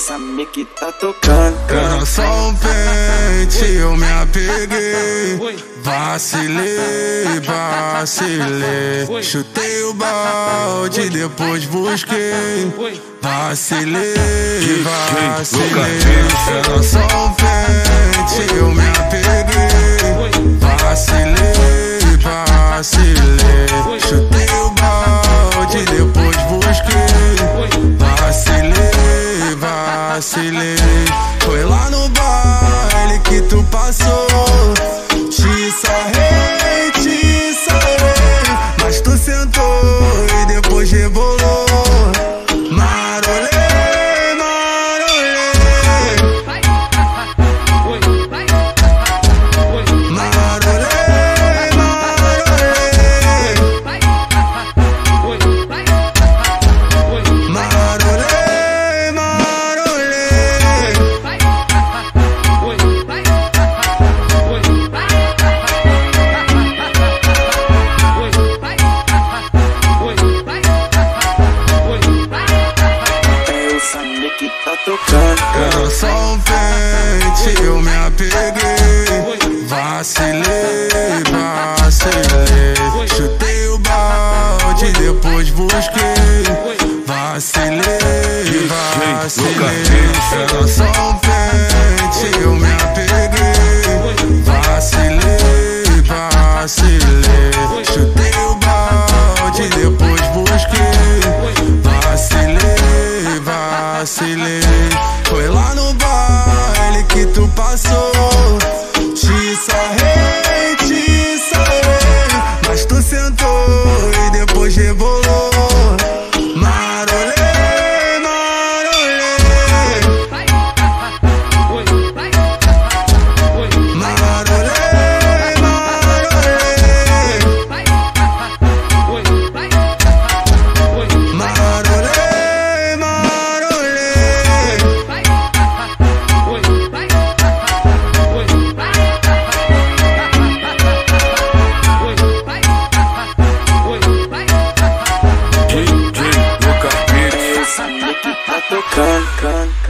Samir que tá tocando. Era só um pente, eu me apeguei. Vacilei, vacilei. Chutei o balde, depois busquei. Vacilei, vacilei. Era só um pente, eu me apeguei. Foi lá no baile que tu passou. Te sarrei, Vacilei, vacilei. Chutei o balde, depois busquei. Vacilei, vacilei. Era só um pente, eu me apeguei. Vacilei, vacilei. Chutei o balde, depois busquei. Vacilei, vacilei. Foi lá no baile que tu passou. It's said, hey. Let me come, come, come.